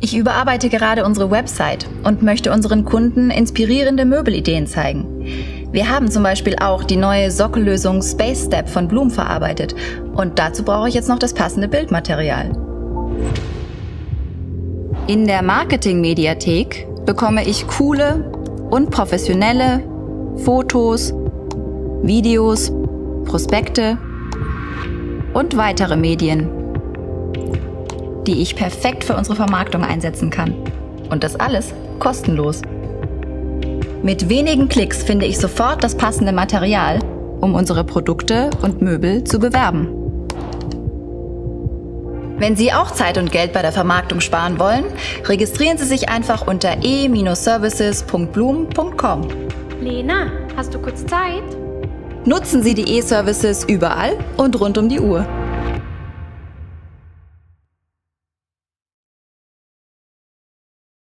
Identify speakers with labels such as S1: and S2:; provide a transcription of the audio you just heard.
S1: Ich überarbeite gerade unsere Website und möchte unseren Kunden inspirierende Möbelideen zeigen. Wir haben zum Beispiel auch die neue Sockellösung Space Step von Bloom verarbeitet und dazu brauche ich jetzt noch das passende Bildmaterial. In der Marketing-Mediathek bekomme ich coole und professionelle Fotos, Videos, Prospekte und weitere Medien, die ich perfekt für unsere Vermarktung einsetzen kann. Und das alles kostenlos. Mit wenigen Klicks finde ich sofort das passende Material, um unsere Produkte und Möbel zu bewerben. Wenn Sie auch Zeit und Geld bei der Vermarktung sparen wollen, registrieren Sie sich einfach unter e-services.bloom.com.
S2: Lena, hast du kurz Zeit?
S1: Nutzen Sie die E-Services überall und rund um die Uhr.